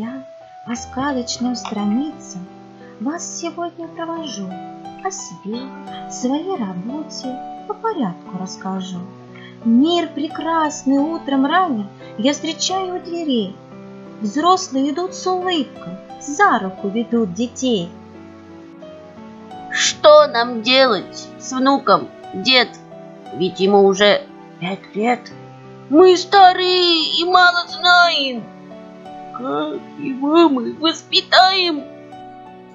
Я по сказочным страницам вас сегодня провожу, О себе, своей работе по порядку расскажу. Мир прекрасный утром рано я встречаю у дверей. Взрослые идут с улыбкой, за руку ведут детей. Что нам делать с внуком, дед? Ведь ему уже пять лет. Мы старые и мало знаем. Как его мы воспитаем?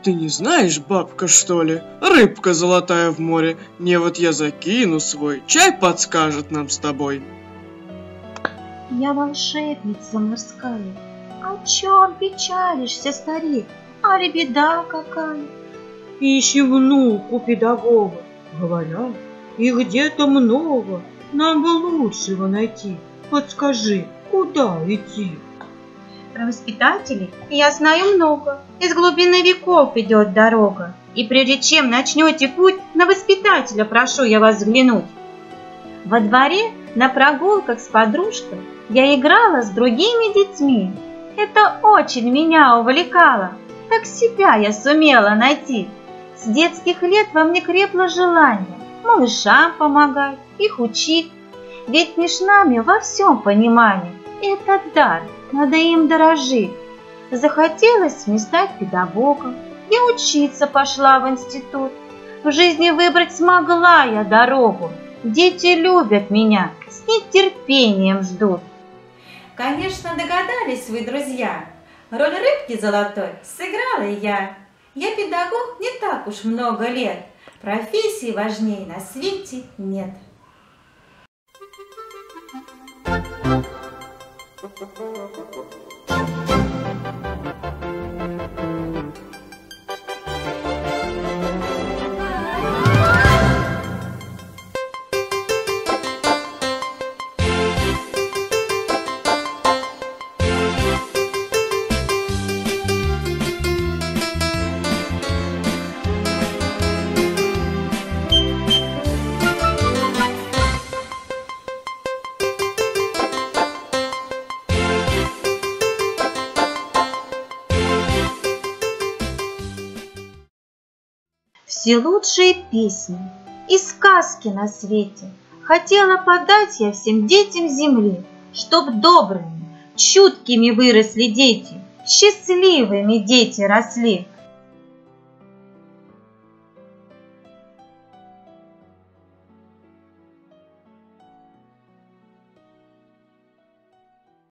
Ты не знаешь, бабка, что ли? Рыбка золотая в море. Не вот я закину свой, чай подскажет нам с тобой. Я волшебница морская. О чем печалишься, старик? А ли беда какая? Ищи внуку педагога. Говорят, их где-то много. Нам бы лучшего найти. Подскажи, куда идти? Про воспитателей я знаю много. Из глубины веков идет дорога. И прежде чем начнете путь, на воспитателя прошу я вас взглянуть. Во дворе на прогулках с подружкой я играла с другими детьми. Это очень меня увлекало. Так себя я сумела найти. С детских лет во мне крепло желание малышам помогать, их учить. Ведь меж нами во всем понимании. Это дар, надо им дорожить. Захотелось мне стать педагогом. Я учиться пошла в институт. В жизни выбрать смогла я дорогу. Дети любят меня, с нетерпением ждут. Конечно, догадались вы, друзья. Роль рыбки золотой сыграла я. Я педагог не так уж много лет. Профессии важнее на свете нет. Thank you. Все лучшие песни и сказки на свете Хотела подать я всем детям земли, Чтоб добрыми, чуткими выросли дети, Счастливыми дети росли.